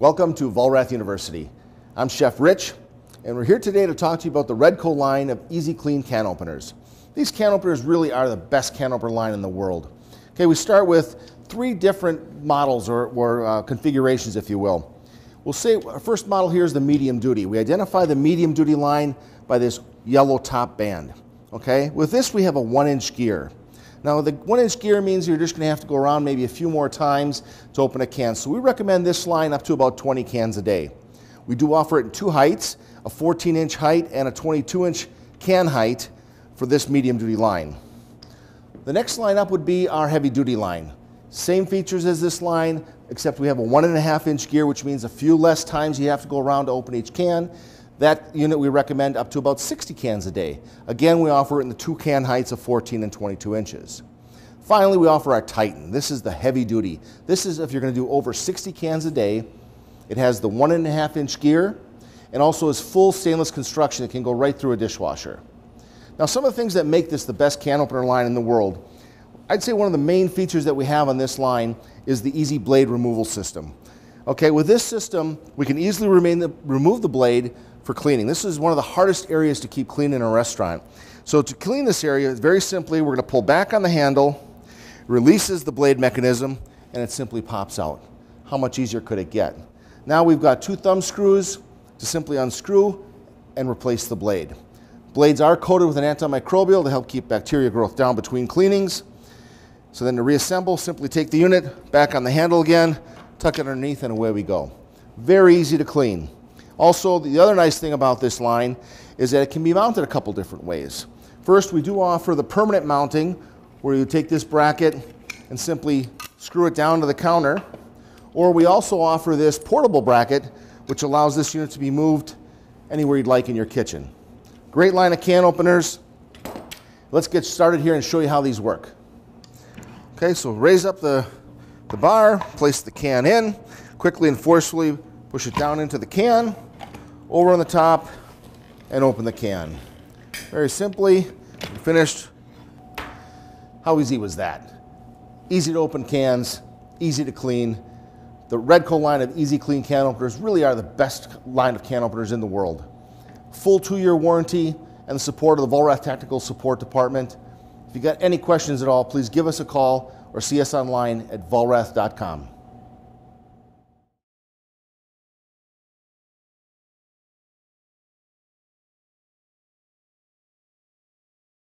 Welcome to Vollrath University. I'm Chef Rich, and we're here today to talk to you about the Redco line of EaziClean can openers. These can openers really are the best can opener line in the world. Okay, we start with three different models or, or uh, configurations, if you will. We'll say our first model here is the medium duty. We identify the medium duty line by this yellow top band. Okay, with this we have a one inch gear. Now the one inch gear means you're just going to have to go around maybe a few more times to open a can. So we recommend this line up to about 20 cans a day. We do offer it in two heights, a 14 inch height and a 22 inch can height for this medium duty line. The next line up would be our heavy duty line. Same features as this line, except we have a one and a half inch gear, which means a few less times you have to go around to open each can. That unit we recommend up to about 60 cans a day. Again, we offer it in the two can heights of 14 and 22 inches. Finally, we offer our Titan. This is the heavy duty. This is if you're going to do over 60 cans a day. It has the one and a half inch gear and also is full stainless construction. It can go right through a dishwasher. Now, some of the things that make this the best can opener line in the world, I'd say one of the main features that we have on this line is the easy blade removal system. Okay, with this system, we can easily the, remove the blade for cleaning. This is one of the hardest areas to keep clean in a restaurant. So to clean this area, very simply, we're going to pull back on the handle, releases the blade mechanism, and it simply pops out. How much easier could it get? Now we've got two thumb screws to simply unscrew and replace the blade. Blades are coated with an antimicrobial to help keep bacteria growth down between cleanings. So then to reassemble, simply take the unit back on the handle again, tuck it underneath, and away we go. Very easy to clean. Also, the other nice thing about this line is that it can be mounted a couple different ways. First, we do offer the permanent mounting where you take this bracket and simply screw it down to the counter. Or we also offer this portable bracket which allows this unit to be moved anywhere you'd like in your kitchen. Great line of can openers. Let's get started here and show you how these work. Okay, so raise up the, the bar, place the can in, quickly and forcefully push it down into the can over on the top, and open the can. Very simply, finished. How easy was that? Easy to open cans, easy to clean. The Redco line of EaziClean can openers really are the best line of can openers in the world. Full two-year warranty and the support of the Vollrath Technical Support Department. If you got any questions at all, please give us a call or see us online at vollrath.com.